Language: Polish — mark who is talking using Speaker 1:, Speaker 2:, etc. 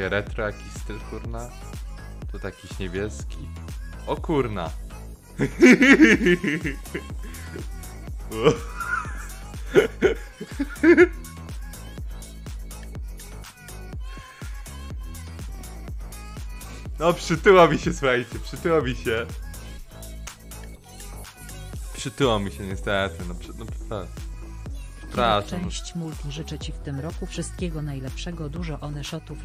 Speaker 1: Retro jakiś styl kurna. Tu jakiś niebieski. O kurna. No przytyła mi się, słuchajcie, przytyła mi się. Przytyła mi się niestety, no, przy, no? Przepraszam. no.
Speaker 2: Część multi życzę Ci w tym roku wszystkiego najlepszego, dużo one shotów